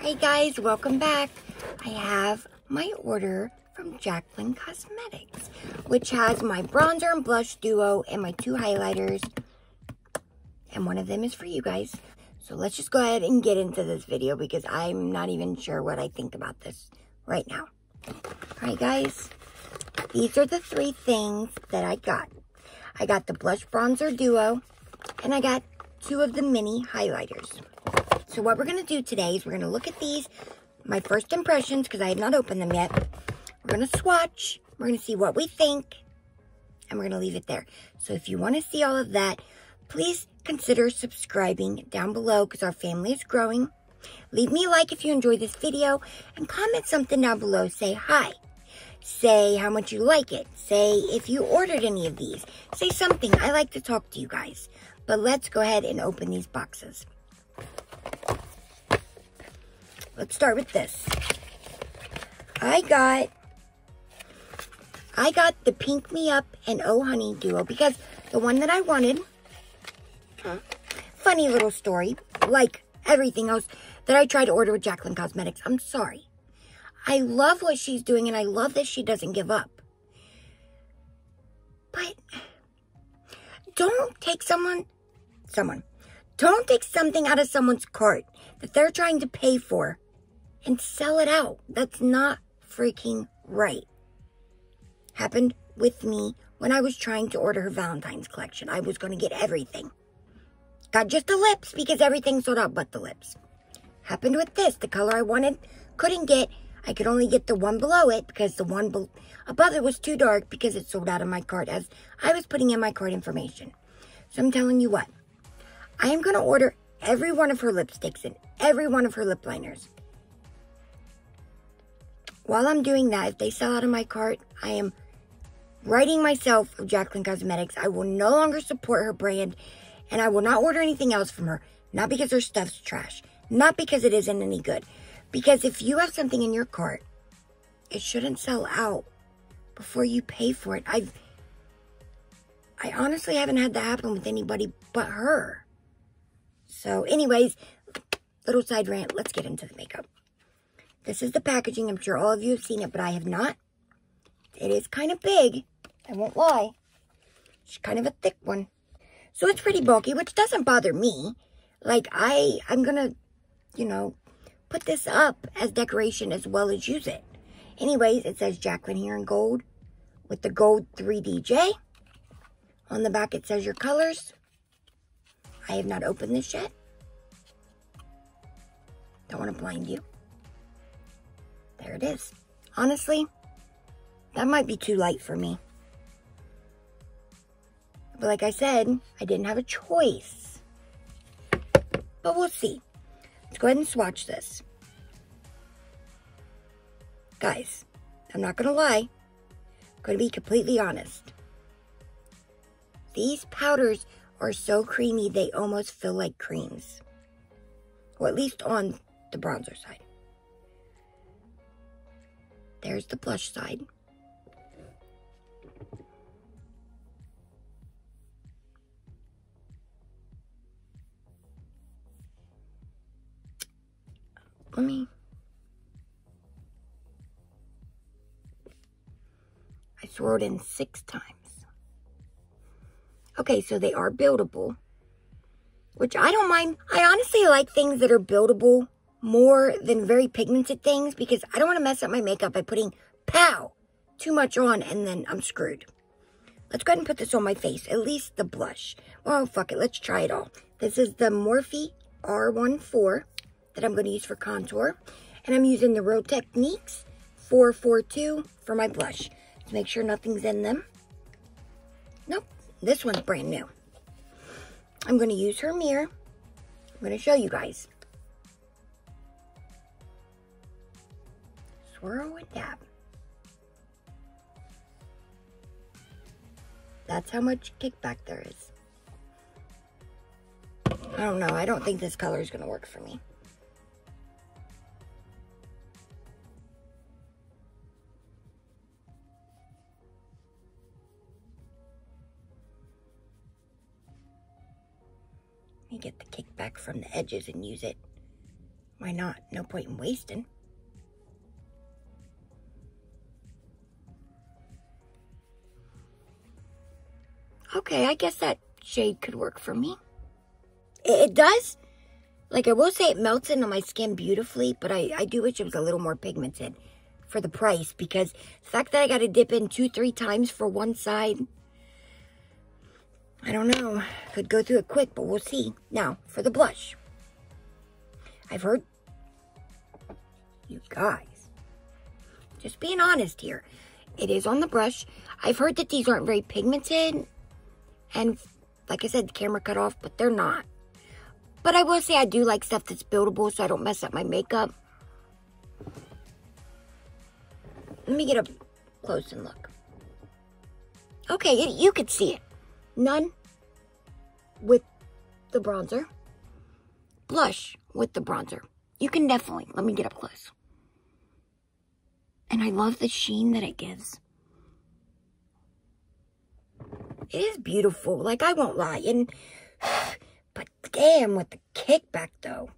Hey guys, welcome back. I have my order from Jaclyn Cosmetics, which has my bronzer and blush duo and my two highlighters. And one of them is for you guys. So let's just go ahead and get into this video because I'm not even sure what I think about this right now. Alright guys, these are the three things that I got. I got the blush bronzer duo and I got two of the mini highlighters. So what we're going to do today is we're going to look at these, my first impressions, because I have not opened them yet. We're going to swatch. We're going to see what we think. And we're going to leave it there. So if you want to see all of that, please consider subscribing down below because our family is growing. Leave me a like if you enjoyed this video and comment something down below. Say hi. Say how much you like it. Say if you ordered any of these. Say something. I like to talk to you guys. But let's go ahead and open these boxes. Let's start with this. I got I got the Pink Me Up and Oh Honey duo because the one that I wanted, funny little story, like everything else that I tried to order with Jaclyn Cosmetics. I'm sorry. I love what she's doing and I love that she doesn't give up. But don't take someone, someone, don't take something out of someone's cart that they're trying to pay for and sell it out. That's not freaking right. Happened with me when I was trying to order her Valentine's collection. I was going to get everything. Got just the lips because everything sold out but the lips. Happened with this. The color I wanted, couldn't get. I could only get the one below it because the one above it was too dark because it sold out of my cart as I was putting in my cart information. So I'm telling you what. I am going to order every one of her lipsticks and every one of her lip liners. While I'm doing that, if they sell out of my cart, I am writing myself of Jaclyn Cosmetics. I will no longer support her brand, and I will not order anything else from her. Not because her stuff's trash. Not because it isn't any good. Because if you have something in your cart, it shouldn't sell out before you pay for it. I've, I honestly haven't had that happen with anybody but her. So anyways, little side rant, let's get into the makeup. This is the packaging. I'm sure all of you have seen it, but I have not. It is kind of big. I won't lie. It's kind of a thick one. So it's pretty bulky, which doesn't bother me. Like, I, I'm gonna, you know, put this up as decoration as well as use it. Anyways, it says Jaclyn here in gold with the gold 3DJ. On the back, it says your colors. I have not opened this yet. Don't want to blind you. There it is. Honestly, that might be too light for me. But like I said, I didn't have a choice. But we'll see. Let's go ahead and swatch this. Guys, I'm not going to lie. I'm going to be completely honest. These powders are so creamy, they almost feel like creams. Or at least on the bronzer side. There's the blush side. Let me... I swirled in six times. Okay, so they are buildable. Which I don't mind. I honestly like things that are buildable more than very pigmented things because I don't want to mess up my makeup by putting, pow, too much on and then I'm screwed. Let's go ahead and put this on my face, at least the blush. Well, fuck it, let's try it all. This is the Morphe R14 that I'm going to use for contour. And I'm using the Real Techniques 442 for my blush. To make sure nothing's in them. Nope, this one's brand new. I'm going to use her mirror. I'm going to show you guys. swirl and dab. That's how much kickback there is. I don't know. I don't think this color is going to work for me. From the edges and use it Why not? No point in wasting. Okay, I guess that shade could work for me. It, does. Like, I will say it melts into my skin beautifully, but I, I do wish it was a little more pigmented for the price because the fact that I got to dip in two, three times for one side, I don't know. Could go through it quick, but we'll see. Now, for the blush. I've heard, you guys, just being honest here, it is on the brush. I've heard that these aren't very pigmented, and like I said, the camera cut off, but they're not. But I will say I do like stuff that's buildable so I don't mess up my makeup. Let me get up close and look. Okay, you, could see it. None with the bronzer. Blush with the bronzer. You can definitely, let me get up close. And I love the sheen that it gives. It is beautiful, like I won't lie. And, but damn, with the kickback though.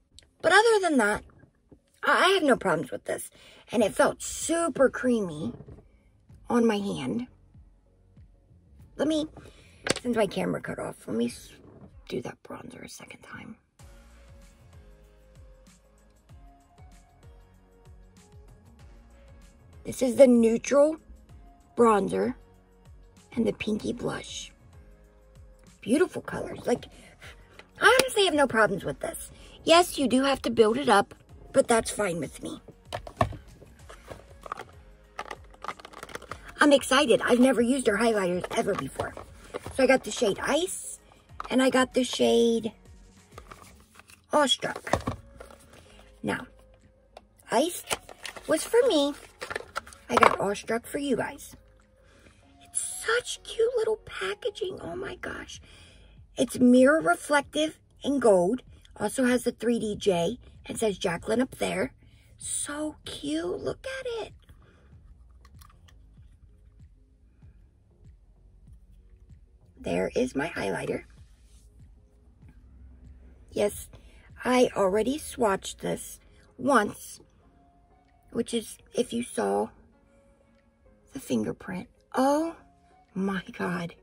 But other than that, I have no problems with this. And it felt super creamy on my hand. Let me, since my camera cut off, let me do that bronzer a second time. This is the neutral bronzer and the pinky blush. Beautiful colors. Like, I honestly have no problems with this. Yes, you do have to build it up, but that's fine with me. I'm excited. I've never used her highlighters ever before. So I got the shade Ice, and I got the shade Awestruck. Now, Ice was for me. I got Awestruck for you guys It's such cute little packaging. Oh my gosh. It's mirror reflective in gold. Also has the 3D J and says Jaclyn up there. So cute. Look at it. There is my highlighter. Yes, I already swatched this once, which is if you saw the fingerprint. Oh my God.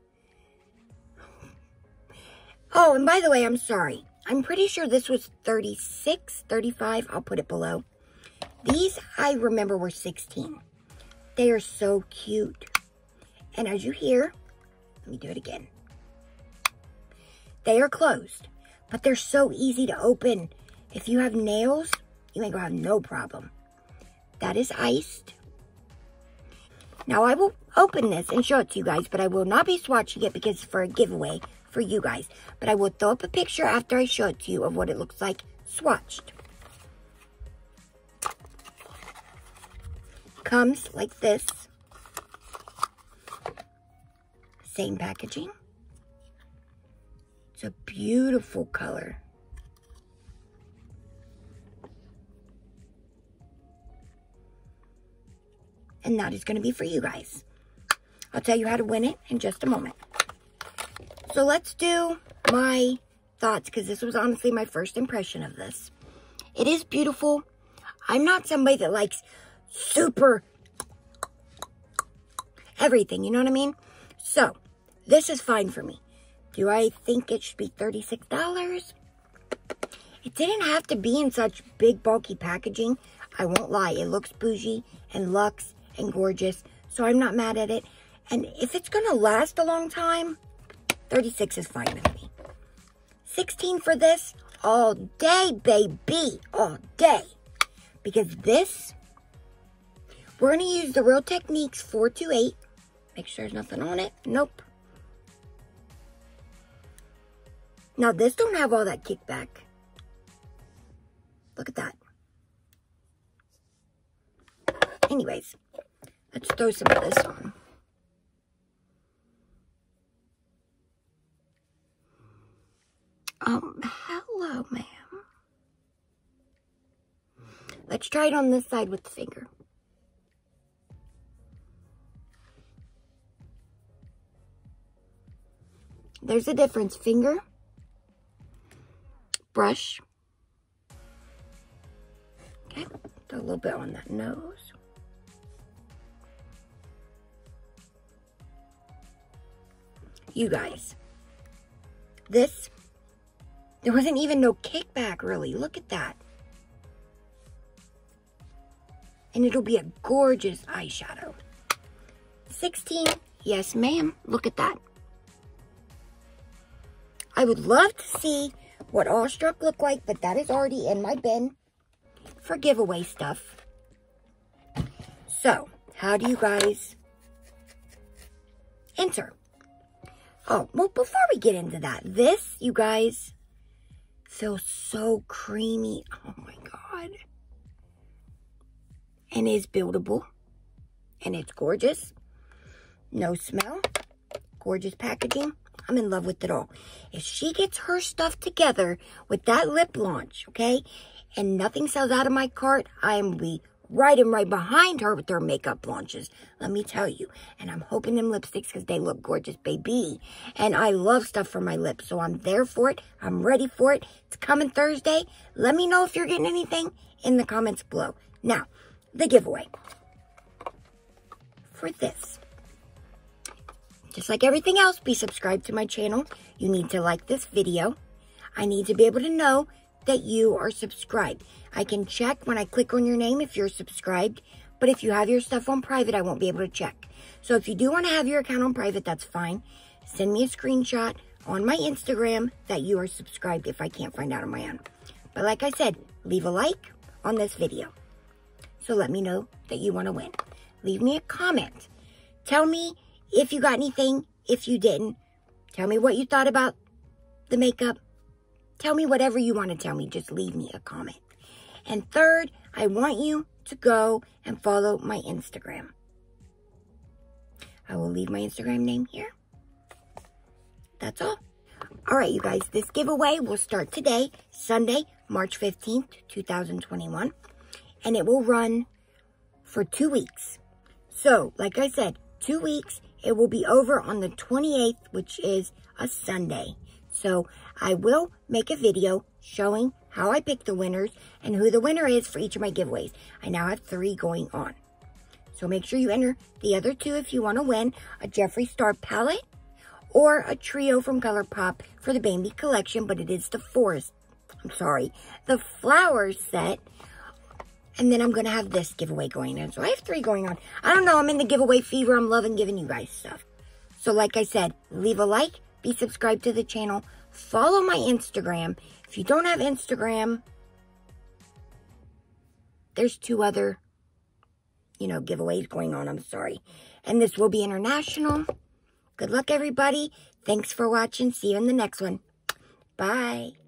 Oh, and by the way, I'm sorry. I'm pretty sure this was 36, 35. I'll put it below. These, I remember, were 16. They are so cute. And as you hear, let me do it again. They are closed, but they're so easy to open. If you have nails, you ain't gonna have no problem. That is iced. Now I will open this and show it to you guys, but I will not be swatching it because for a giveaway for you guys. But I will throw up a picture after I show it to you of what it looks like swatched. Comes like this. Same packaging. It's a beautiful color. and that is going to be for you guys. I'll tell you how to win it in just a moment. So let's do my thoughts because this was honestly my first impression of this. It is beautiful. I'm not somebody that likes super everything, you know what I mean? So, this is fine for me. Do I think it should be $36? It didn't have to be in such big, bulky packaging. I won't lie. It looks bougie and luxe and gorgeous, so I'm not mad at it. And if it's to last a long time, 36 is fine with me. 16 for this, all day, baby, all day. Because this, we're to use the Real Techniques 428. Make sure there's nothing on it. Nope. Now, this don't have all that kickback. Look at that. Anyways, let's throw some of this on. Um, hello, ma'am. Let's try it on this side with the finger. There's a difference. Finger, brush, Okay, a little bit on that nose. You guys, this, there wasn't even no kickback really. Look at that. And it'll be a gorgeous eyeshadow. 16, yes ma'am, look at that. I would love to see what Awestruck look like, but that is already in my bin for giveaway stuff. So, how do you guys enter? Oh, well, before we get into that, this, you guys, feels so creamy. Oh my God. And is buildable. And it's gorgeous. No smell. Gorgeous packaging. I'm in love with it all. If she gets her stuff together with that lip launch, okay, and nothing sells out of my cart, I'm be right and right behind her with her makeup launches. Let me tell you. And I'm hoping them lipsticks because they look gorgeous, baby. And I love stuff for my lips, so I'm there for it. I'm ready for it. It's coming Thursday. Let me know if you're getting anything in the comments below. Now, the giveaway. For this. Just like everything else, be subscribed to my channel. You need to like this video. I need to be able to know that you are subscribed. I can check when I click on your name if you're subscribed, but if you have your stuff on private, I won't be able to check. So if you do want to have your account on private, that's fine. Send me a screenshot on my Instagram that you are subscribed if I can't find out on my own. But like I said, leave a like on this video. So let me know that you want to win. Leave me a comment. Tell me if you got anything, if you didn't. Tell me what you thought about the makeup. Tell me whatever you want to tell me. Just leave me a comment. And third, I want you to go and follow my Instagram. I will leave my Instagram name here. That's all. All right, you guys, this giveaway will start today, Sunday, March 15th, 2021, and it will run for two weeks. So, like I said, two weeks. It will be over on the 28th, which is a Sunday. So I will make a video showing how I pick the winners and who the winner is for each of my giveaways. I now have three going on. So make sure you enter the other two if you want to win a Jeffree Star palette or a trio from ColourPop for the Bambi collection, but it is the forest, I'm sorry, the flower set. And then I'm going to have this giveaway going on. So I have three going on. I don't know. I'm in the giveaway fever. I'm loving giving you guys stuff. So like I said, leave a like, be subscribed to the channel, follow my Instagram. If you don't have Instagram, there's two other, you know, giveaways going on. I'm sorry. And this will be international. Good luck, everybody. Thanks for watching. See you in the next one. Bye.